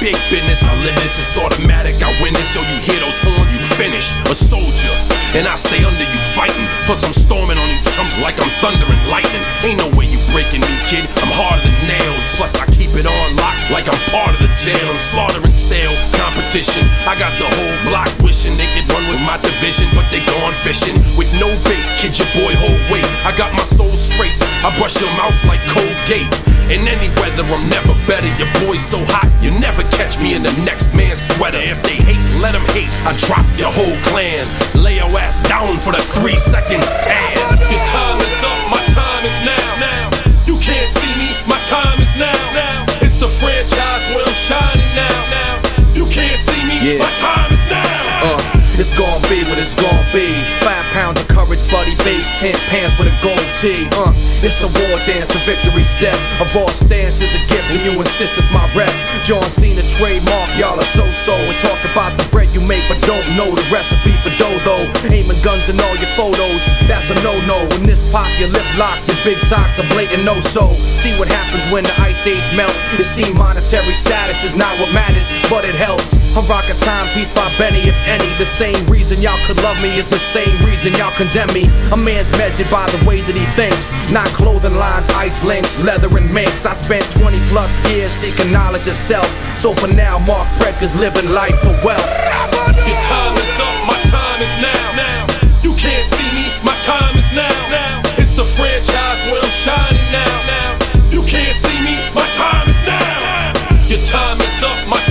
big business. I live this, it's automatic. I win this, so you hear those horns, you finished. A soldier, and I stay under you fighting. Plus, I'm storming on you chumps like I'm thunder and lightning. Ain't no way you breaking me, kid. I'm harder than nails. Plus, I keep it on lock like I'm part of the jail. I'm slaughtering stale competition. I got the whole block wishing they could run with my division, but they gone fishing with no bait. Kid your boy, hold weight. I got my soul straight. I brush your mouth like Colgate. In any weather, I'm never better. Your boy's so hot, you never catch me in the next man's sweater. If they hate, let them hate. I drop your whole clan. Lay your ass down for the three second tan. Your time is up, my time is now. now. You can't see me, my time is now. now. It's the franchise where I'm shining now. now. You can't see me, Yeah. my time is now. Uh, it's gon' be what it's gon' be. Five pounds of courage, buddy base, ten pants with a gold tee. Uh, it's a war dance, a victory step. A raw stance is a gift, and you insist it's my rep. John Cena Trademarc, y'all are so-so. And talk about the bread you make, but don't know the recipe for though. Aiming guns in all your photos, that's a no-no. When this pop, your lip lock, your big talks a blatant no-so. See what happens when the ice age melt. It seem monetary status is not what matters, but it helps. I'm rocking timepiece by Benny, if any. The same reason y'all could love me is the same reason y'all condemn me. A man's measured by the way that he thinks, not clothing lines, ice links, leather and minks. I spent 20 plus years seeking knowledge of self. So for now, Marc Predka's living life for wealth. Your time is up, my time is now. now. You can't see me, my time is now. It's the franchise where I'm shining now. You can't see me, my time is now. Your time is up, my